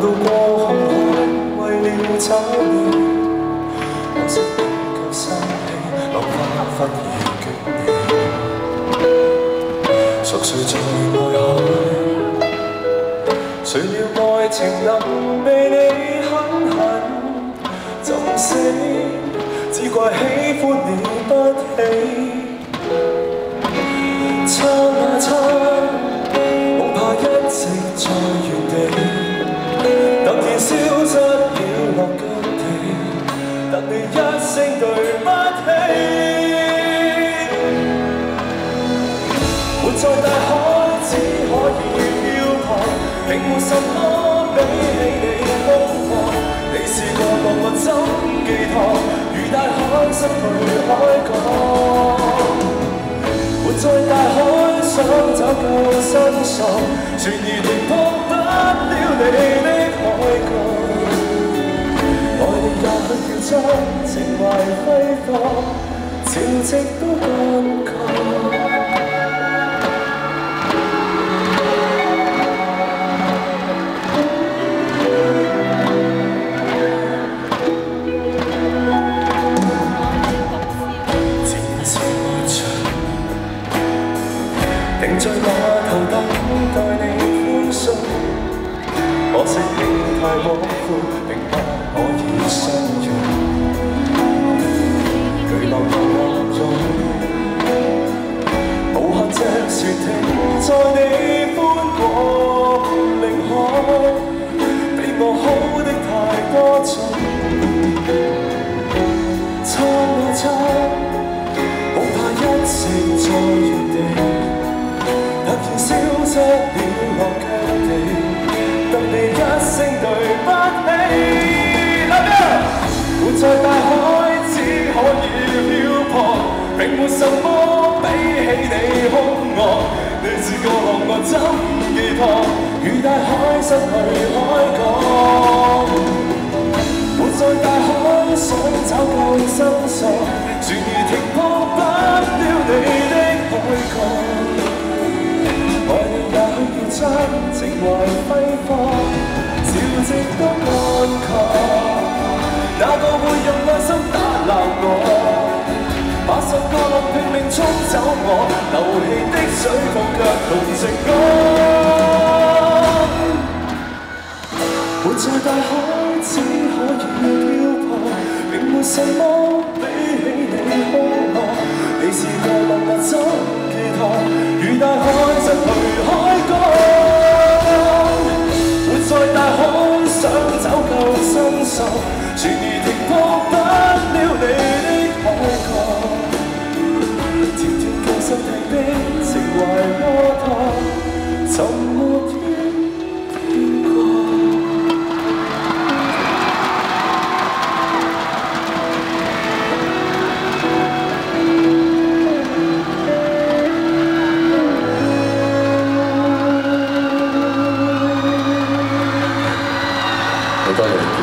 渡过空港为了找你可惜已经够生气浪花快要激起熟睡在爱海谁料爱情能被你狠狠浸死只怪喜欢你不起亲啊亲恐怕一直在原地突然消失了落腳地，得你一声对不起。活在大海，只可以漂泊，並沒什么比起你空曠。你是個浪漫心寄托，如大海失去海港。活在大海，想找救生索，船兒停泊情懷揮霍，潮汐都乾涸。停在碼頭等可惜你太廣闊，並不可以相擁。巨浪又洶湧，無限只船停在你寬廣領海，比我好的太多种。差啊差，恐怕一直在原地。突然消失了落脚地，在大海，只可以漂泊，并没什么比起你凶恶。你是個浪漫怎寄托，如大海失去海港。活在大海，想找救生索，船兒停泊不了你的海角。愛你也许要將情怀挥霍，潮汐都乾涸。哪个会用爱心打捞我？把十個浪拼命冲走我，流氣的水浪却同情我。活在大海，只可以漂泊，并没什麼。好多。